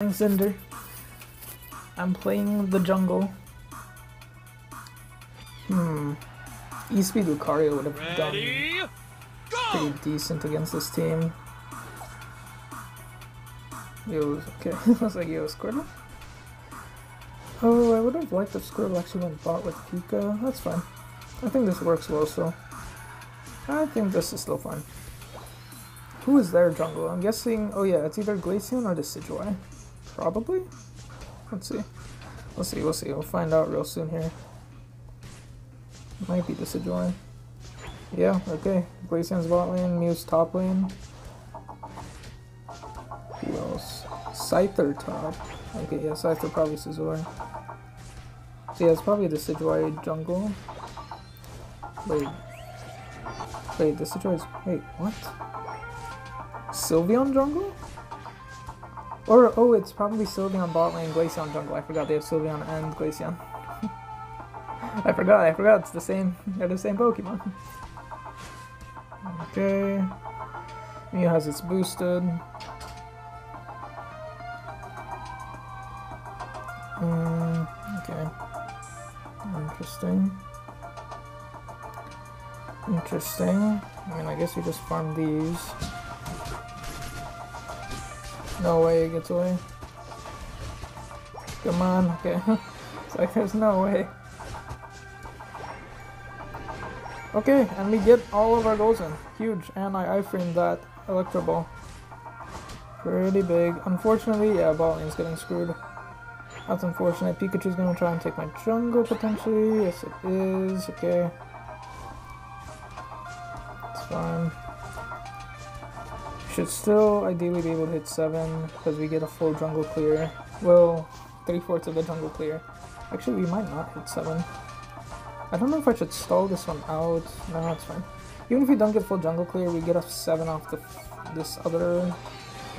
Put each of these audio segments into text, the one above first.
playing Cinder. I'm playing the jungle. Hmm. E-Speed Lucario would have done pretty decent against this team. Yo, okay. I was like, yo, Squirtle? Oh, I would have liked if Squirtle actually went bot with Pika. That's fine. I think this works well, so. I think this is still fine. Who is their jungle? I'm guessing. Oh, yeah, it's either Glaceon or Decidueye. Probably? Let's see. We'll see, we'll see. We'll find out real soon here. Might be the Decidueye. Yeah, okay. Glaceon's bot lane, Mew's top lane. Who else? Scyther top. Okay, yeah, Scyther probably Scizor. So yeah, it's probably the Decidueye jungle. Wait. Wait, the Decidueye's... Wait, what? Sylveon jungle? Or, oh, it's probably Sylveon bot lane, Glaceon jungle. I forgot they have Sylveon and Glaceon. I forgot, I forgot, it's the same, they're the same Pokemon. Okay. Mew has its boosted. Mm, okay. Interesting. Interesting. I mean, I guess we just farm these. No way it gets away. Come on, okay. it's like there's no way. Okay, and we get all of our goals in. Huge, and I iframed that Electro Ball. Pretty big. Unfortunately, yeah, ball getting screwed. That's unfortunate. Pikachu's gonna try and take my jungle potentially. Yes, it is. Okay. It's fine. Should still ideally be able to hit 7 because we get a full jungle clear. Well, 3 fourths of the jungle clear. Actually, we might not hit 7. I don't know if I should stall this one out. No, that's fine. Even if we don't get full jungle clear, we get a 7 off the this other...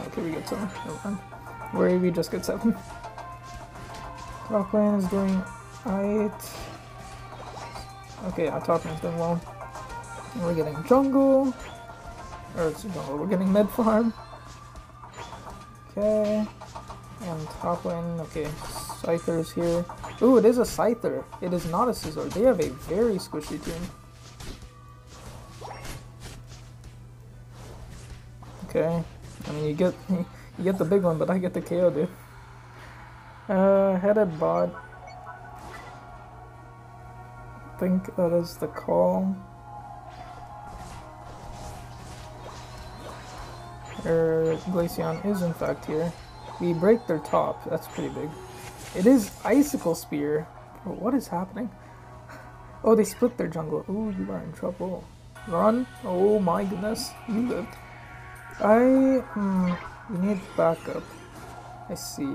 Okay, we get 7. Never. Where we just get 7. Top is doing alright. Okay, our top lane's doing well. We're getting jungle. Or it's jungle, we're getting mid farm. Okay. And top lane, okay. Scyther's here. Ooh, it is a Scyther. It is not a Scizor. They have a very squishy team. Okay. I mean, you get you get the big one, but I get the KO, dude. Uh, headed bot. I think that is the call. Er, Glaceon is in fact here. We break their top. That's pretty big. It is Icicle Spear. What is happening? Oh, they split their jungle. Oh, you are in trouble. Run. Oh my goodness. You lived. I... Hmm. We need backup. I see.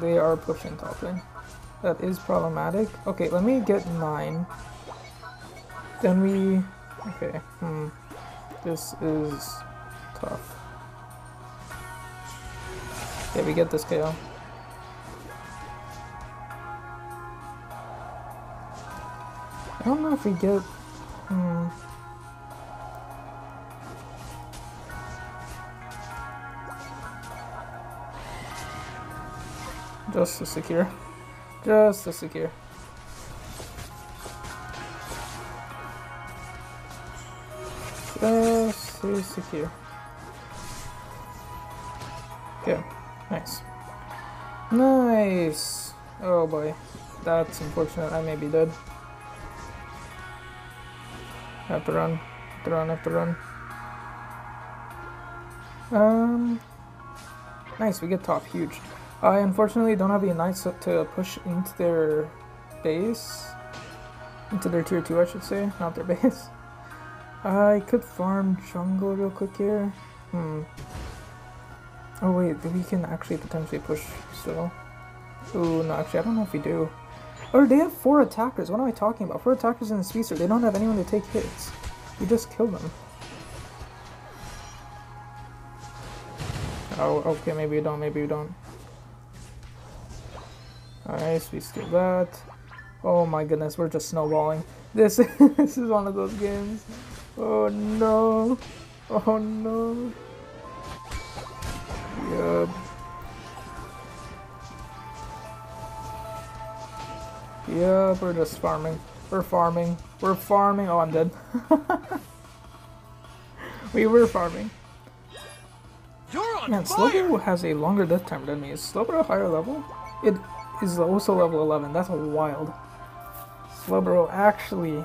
They are pushing top lane. That is problematic. Okay, let me get 9. Then we... Okay, hmm. This is tough. Yeah, we get this KO. I don't know if we get... Hmm. Just to secure. Just to secure. Just to secure. Okay, nice. Nice! Oh boy. That's unfortunate, I may be dead. Have to run. Have to run, have to run. Um... Nice, we get top, huge. I unfortunately don't have the Knights to push into their base. Into their tier 2, I should say, not their base. I could farm jungle real quick here. Hmm. Oh wait, we can actually potentially push still. Ooh, no, actually, I don't know if we do. Or they have four attackers. What am I talking about? Four attackers in the speedster. They don't have anyone to take hits. We just kill them. Oh, okay, maybe we don't, maybe we don't. Alright, so we steal that. Oh my goodness, we're just snowballing. This, this is one of those games. Oh no. Oh no god. We're just farming. We're farming. We're farming. Oh, I'm dead. we were farming. Man, Slowbro has a longer death time than me. Is Slowbro a higher level? It is also level 11. That's wild. Slowbro actually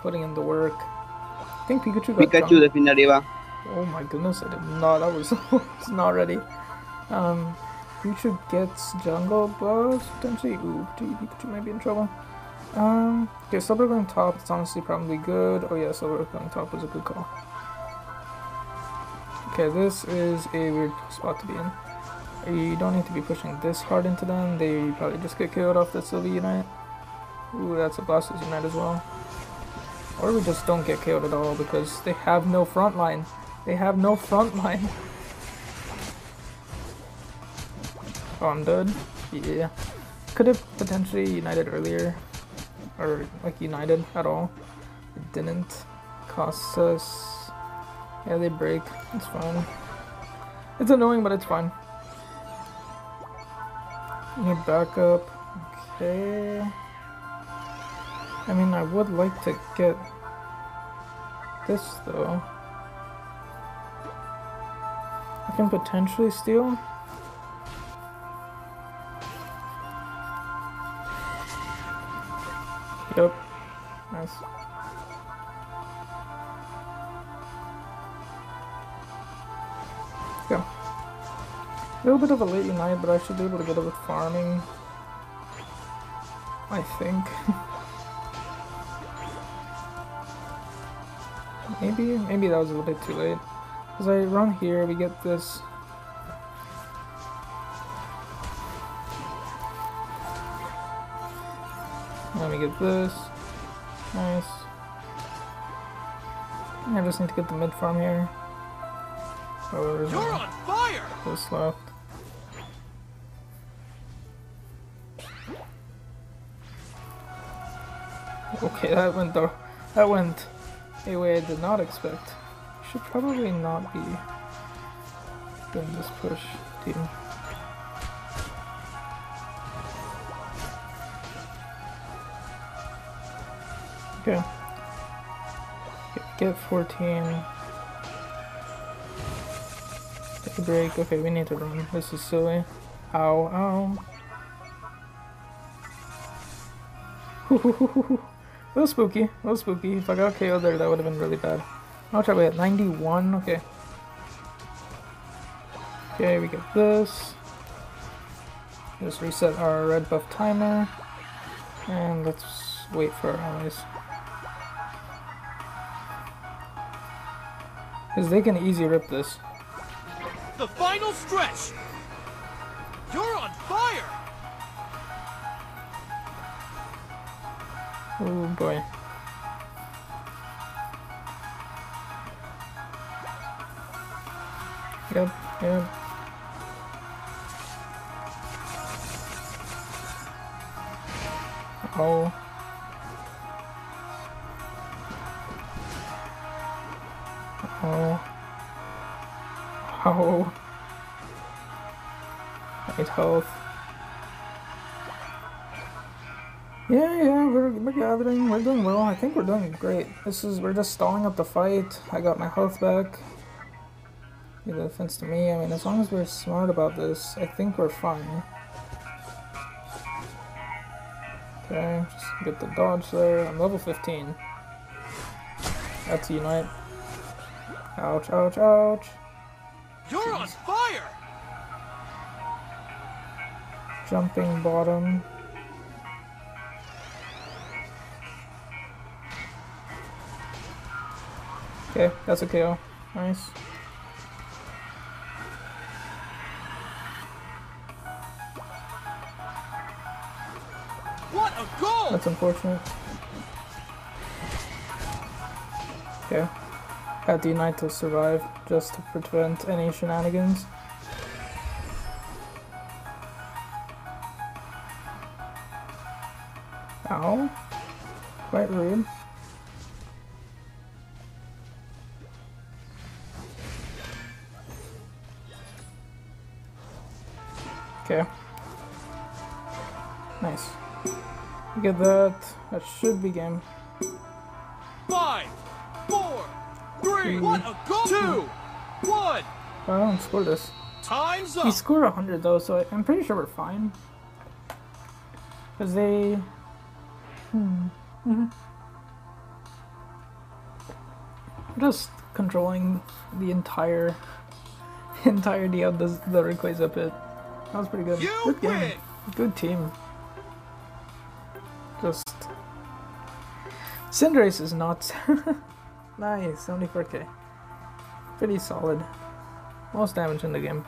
putting in the work. I think Pikachu got Pikachu, definitely. Oh my goodness, I did not. I was, not ready. Um, Pikachu gets Jungle Buffs potentially. Ooh, Pikachu might be in trouble. Um, okay, Silver going top. It's honestly probably good. Oh yeah, Silver going top was a good call. Okay, this is a weird spot to be in. You don't need to be pushing this hard into them. They probably just get killed off the Sylvie Unite. Ooh, that's a Blastoise Unite as well. Or we just don't get killed at all because they have no front line. They have no front line. Oh, I'm dead. Yeah. Could have potentially united earlier. Or, like, united at all. It didn't. Cost us. Yeah, they break. It's fine. It's annoying, but it's fine. Need backup. Okay. I mean, I would like to get this though. I can potentially steal. Yep. Nice. Go. A little bit of a late night, but I should be able to get it with farming. I think. maybe, maybe that was a little bit too late. Because I run here, we get this. Let me get this. Nice. I just need to get the mid farm here. Oh, there's You're on fire! this left. Okay, that went the that went a way I did not expect. Should probably not be doing this push team. Okay. Get 14. Take a break. Okay, we need to run. This is silly. Ow, ow. a little spooky. A little spooky. If I got KO'd there, that would have been really bad. How much are we at? 91? Okay. Okay, we get this. Just reset our red buff timer. And let's wait for our allies. Because they can easy rip this. The final stretch! You're on fire! Oh boy. Yep, yep. Oh. Oh. Oh. Eight health. Yeah, yeah, we're, we're gathering. We're doing well. I think we're doing great. This is we're just stalling up the fight. I got my health back. The defense to me. I mean, as long as we're smart about this, I think we're fine. Okay, just get the dodge there. I'm level 15. That's unite. Ouch, ouch, ouch. You're on fire! Jumping bottom. Okay, that's a KO. Nice. That's unfortunate. Okay. Had the Unite to survive just to prevent any shenanigans. Ow. Quite rude. Okay. Nice. You at that. That should be game. Five, four, three, Three. what a goal! Two, one. I don't score this. Time's up. He scored 100 though, so I'm pretty sure we're fine. Because they. Hmm. hmm Just controlling the entire entirety of the, the Rayquaza pit. That was pretty good. You good game. win. Good team. Just. Cinderace is not nice, 74k. Pretty solid. Most damage in the game.